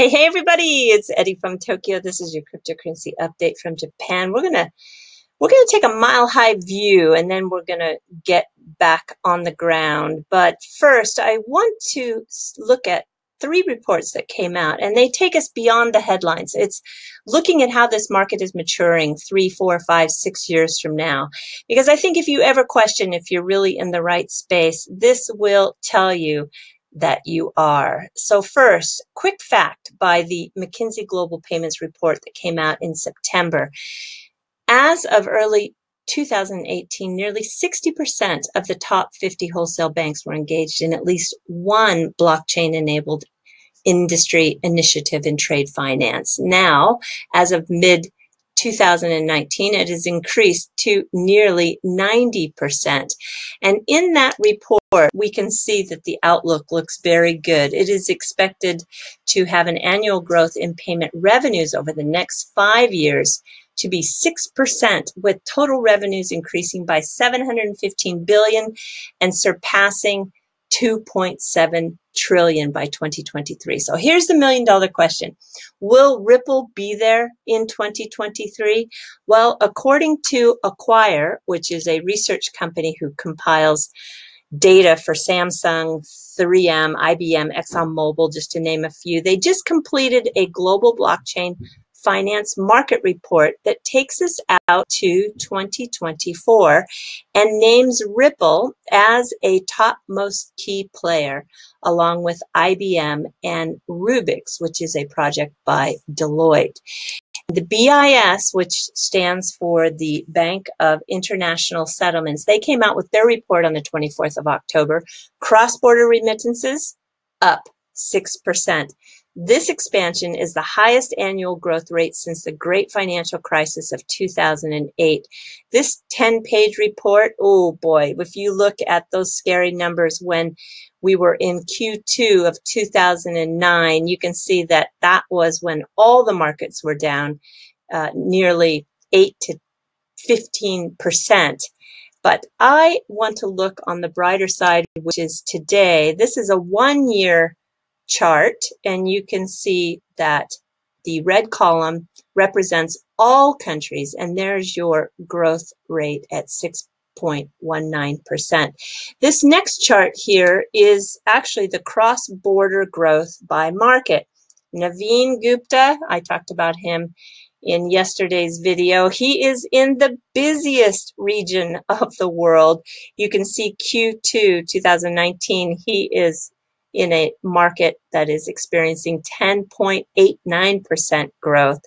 Hey, hey, everybody! It's Eddie from Tokyo. This is your cryptocurrency update from Japan. We're gonna we're gonna take a mile high view, and then we're gonna get back on the ground. But first, I want to look at three reports that came out, and they take us beyond the headlines. It's looking at how this market is maturing three, four, five, six years from now. Because I think if you ever question if you're really in the right space, this will tell you that you are. So first, quick fact by the McKinsey Global Payments Report that came out in September. As of early 2018, nearly 60% of the top 50 wholesale banks were engaged in at least one blockchain enabled industry initiative in trade finance. Now, as of mid 2019, it has increased to nearly 90%. And in that report, we can see that the outlook looks very good. It is expected to have an annual growth in payment revenues over the next five years to be 6% with total revenues increasing by 715 billion and surpassing 2.7 trillion by 2023. So here's the million dollar question. Will Ripple be there in 2023? Well, according to Acquire, which is a research company who compiles data for Samsung, 3M, IBM, ExxonMobil, just to name a few, they just completed a global blockchain finance market report that takes us out to 2024 and names Ripple as a topmost key player along with IBM and Rubix, which is a project by Deloitte. The BIS, which stands for the Bank of International Settlements, they came out with their report on the 24th of October. Cross-border remittances up 6%. This expansion is the highest annual growth rate since the great financial crisis of 2008. This 10 page report, oh boy, if you look at those scary numbers when we were in Q2 of 2009, you can see that that was when all the markets were down uh, nearly 8 to 15 percent. But I want to look on the brighter side, which is today. This is a one year chart and you can see that the red column represents all countries and there's your growth rate at 6.19%. This next chart here is actually the cross-border growth by market. Naveen Gupta, I talked about him in yesterday's video. He is in the busiest region of the world. You can see Q2 2019. He is in a market that is experiencing 10.89% growth.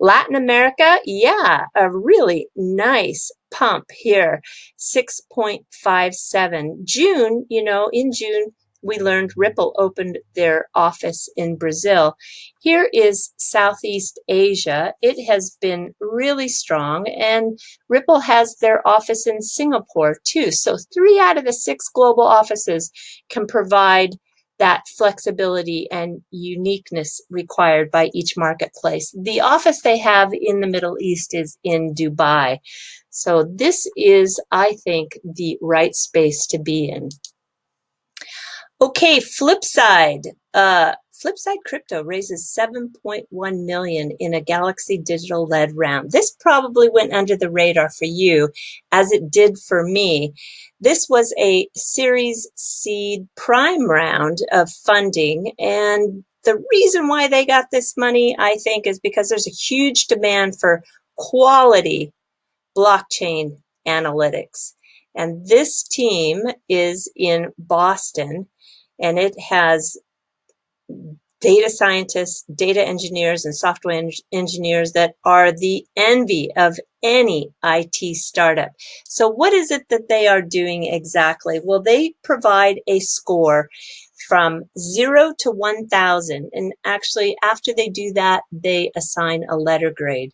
Latin America, yeah, a really nice pump here, 6.57. June, you know, in June, we learned Ripple opened their office in Brazil. Here is Southeast Asia. It has been really strong, and Ripple has their office in Singapore too. So, three out of the six global offices can provide that flexibility and uniqueness required by each marketplace. The office they have in the Middle East is in Dubai. So this is, I think, the right space to be in. Okay, flip side. Uh, Flipside Crypto raises 7.1 million in a Galaxy Digital led round. This probably went under the radar for you as it did for me. This was a Series Seed Prime round of funding and the reason why they got this money, I think, is because there's a huge demand for quality blockchain analytics. And this team is in Boston and it has data scientists, data engineers, and software en- engineers that are the envy of any IT startup. So, what is it that they are doing exactly? Well, they provide a score from zero to 1,000. And actually, after they do that, they assign a letter grade.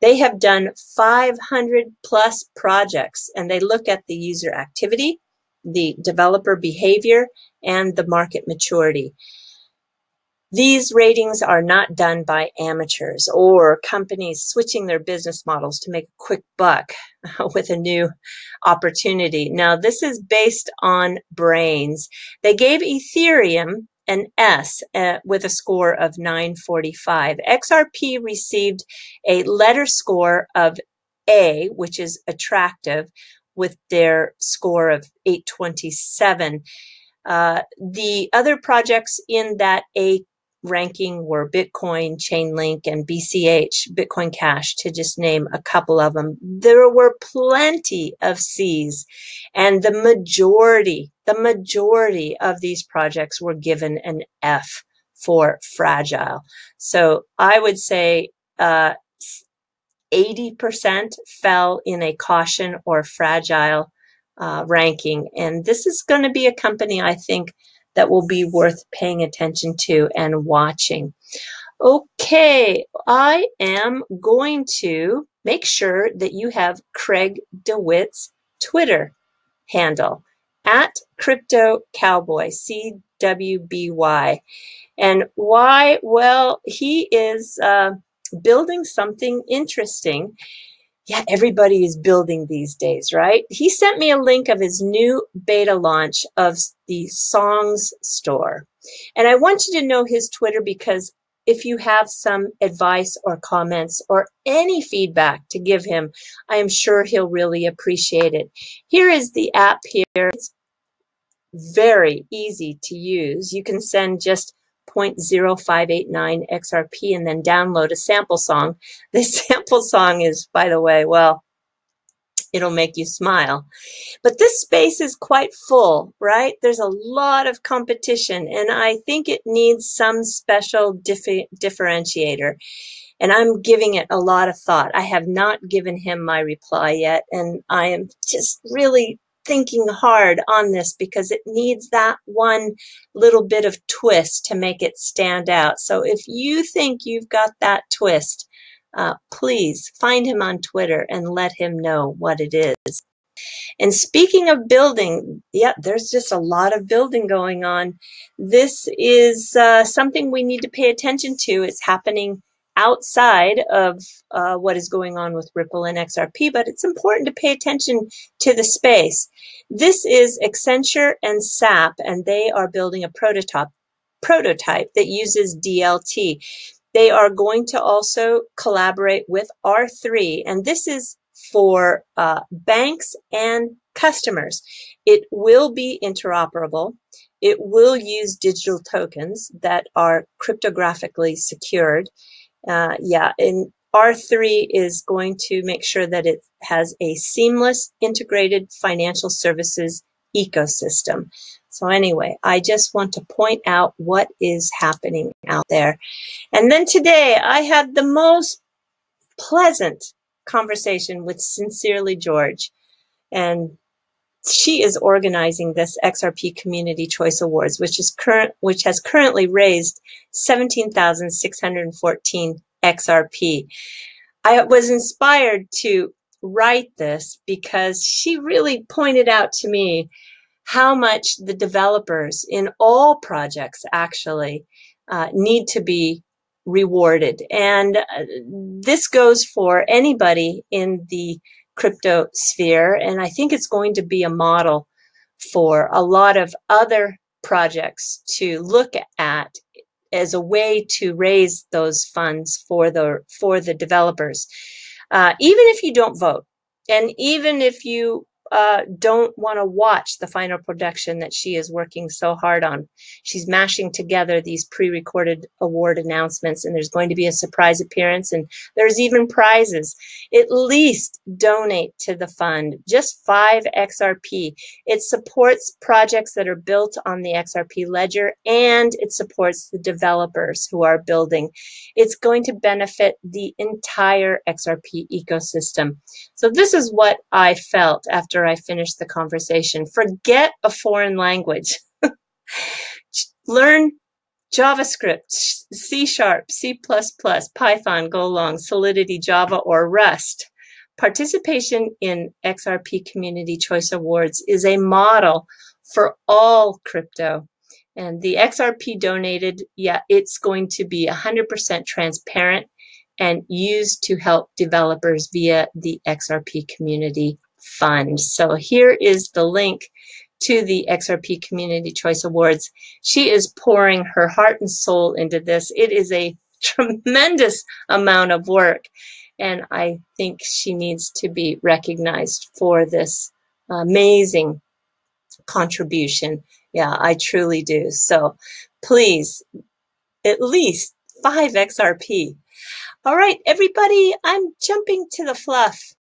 They have done 500 plus projects and they look at the user activity, the developer behavior, and the market maturity. These ratings are not done by amateurs or companies switching their business models to make a quick buck with a new opportunity. Now, this is based on brains. They gave Ethereum an S uh, with a score of 945. XRP received a letter score of A, which is attractive, with their score of 827. Uh, the other projects in that A ranking were Bitcoin, Chainlink, and BCH, Bitcoin Cash, to just name a couple of them. There were plenty of C's, and the majority, the majority of these projects were given an F for fragile. So I would say uh, 80% fell in a caution or fragile uh, ranking. And this is going to be a company I think that will be worth paying attention to and watching. Okay, I am going to make sure that you have Craig DeWitt's Twitter handle at Crypto Cowboy, C W B Y. And why? Well, he is uh, building something interesting yeah, everybody is building these days, right? He sent me a link of his new beta launch of the Songs store. And I want you to know his Twitter because if you have some advice or comments or any feedback to give him, I am sure he'll really appreciate it. Here is the app here. It's very easy to use. You can send just 0.0589 XRP and then download a sample song. The sample song is, by the way, well, it'll make you smile. But this space is quite full, right? There's a lot of competition, and I think it needs some special differentiator. And I'm giving it a lot of thought. I have not given him my reply yet, and I am just really thinking hard on this because it needs that one little bit of twist to make it stand out. So if you think you've got that twist, uh, please find him on Twitter and let him know what it is. And speaking of building, yeah, there's just a lot of building going on. This is uh, something we need to pay attention to. It's happening outside of uh, what is going on with Ripple and XRP, but it's important to pay attention to the space. This is Accenture and SAP, and they are building a prototype prototype that uses DLT. They are going to also collaborate with R3, and this is for uh, banks and customers. It will be interoperable. It will use digital tokens that are cryptographically secured uh, yeah, and R3 is going to make sure that it has a seamless integrated financial services ecosystem. So anyway, I just want to point out what is happening out there. And then today I had the most pleasant conversation with Sincerely George. And she is organizing this XRP Community Choice Awards, which is current, which has currently raised 17,614 XRP. I was inspired to write this because she really pointed out to me how much the developers in all projects actually uh, need to be rewarded. And uh, this goes for anybody in the crypto sphere. And I think it's going to be a model for a lot of other projects to look at as a way to raise those funds for the for the developers uh, even if you don't vote and even if you uh, don't want to watch the final production that she is working so hard on. She's mashing together these pre-recorded award announcements, and there's going to be a surprise appearance, and there's even prizes. At least donate to the fund, just five XRP. It supports projects that are built on the XRP ledger, and it supports the developers who are building. It's going to benefit the entire XRP ecosystem. So this is what I felt after after I finish the conversation. Forget a foreign language. Learn JavaScript, C Sharp, C++, Python, Golang, Solidity, Java, or Rust. Participation in XRP Community Choice Awards is a model for all crypto. And the XRP donated, yeah, it's going to be 100% transparent and used to help developers via the XRP community fund. So here is the link to the XRP Community Choice Awards. She is pouring her heart and soul into this. It is a tremendous amount of work, and I think she needs to be recognized for this amazing contribution. Yeah, I truly do. So please, at least five XRP. All right, everybody, I'm jumping to the fluff.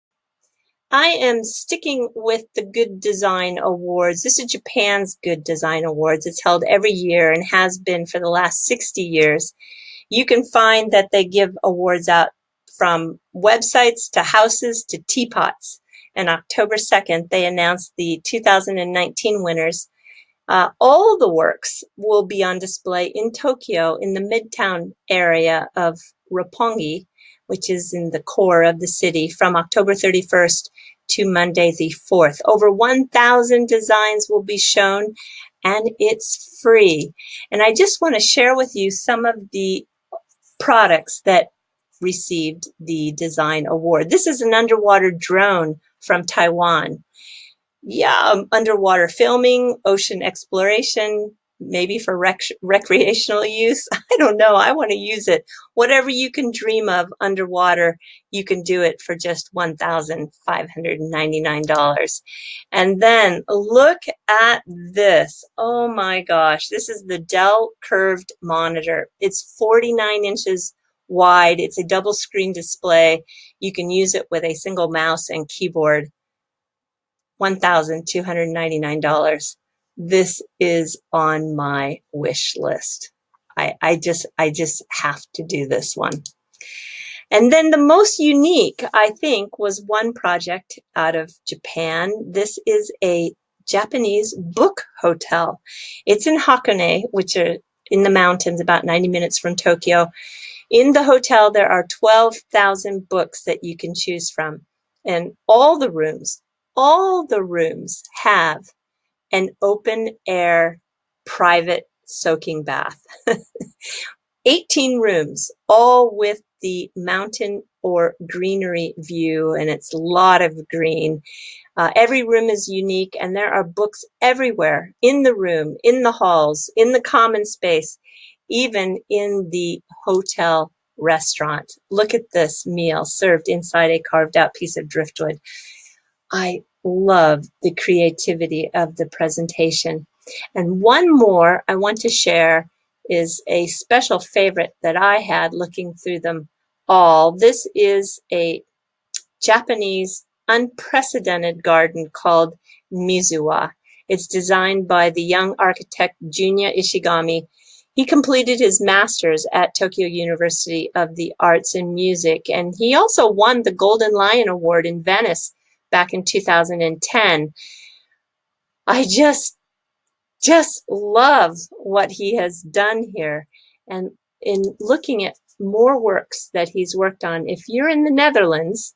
I am sticking with the Good Design Awards. This is Japan's Good Design Awards. It's held every year and has been for the last 60 years. You can find that they give awards out from websites to houses to teapots. And October 2nd, they announced the 2019 winners. Uh, all the works will be on display in Tokyo in the midtown area of Roppongi, which is in the core of the city from October 31st to Monday the 4th. Over 1,000 designs will be shown and it's free. And I just want to share with you some of the products that received the design award. This is an underwater drone from Taiwan. Yeah, um, underwater filming, ocean exploration, maybe for rec- recreational use. I don't know. I want to use it. Whatever you can dream of underwater, you can do it for just $1,599. And then look at this. Oh my gosh. This is the Dell curved monitor. It's 49 inches wide. It's a double screen display. You can use it with a single mouse and keyboard. $1,299 this is on my wish list. I, I just, I just have to do this one. And then the most unique, I think, was one project out of Japan. This is a Japanese book hotel. It's in Hakone, which are in the mountains about 90 minutes from Tokyo. In the hotel, there are 12,000 books that you can choose from. And all the rooms, all the rooms have an open air private soaking bath. 18 rooms, all with the mountain or greenery view, and it's a lot of green. Uh, every room is unique, and there are books everywhere in the room, in the halls, in the common space, even in the hotel restaurant. Look at this meal served inside a carved out piece of driftwood. I love the creativity of the presentation. And one more I want to share is a special favorite that I had looking through them all. This is a Japanese unprecedented garden called Mizuwa. It's designed by the young architect Junya Ishigami. He completed his master's at Tokyo University of the Arts and Music, and he also won the Golden Lion Award in Venice back in 2010. I just, just love what he has done here. And in looking at more works that he's worked on, if you're in the Netherlands,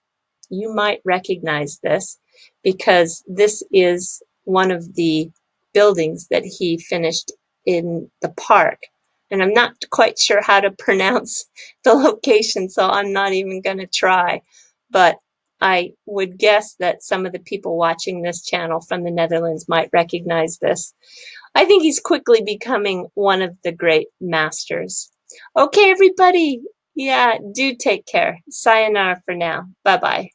you might recognize this because this is one of the buildings that he finished in the park. And I'm not quite sure how to pronounce the location, so I'm not even going to try. But I would guess that some of the people watching this channel from the Netherlands might recognize this. I think he's quickly becoming one of the great masters. Okay, everybody. Yeah, do take care. Sayonara for now. Bye bye.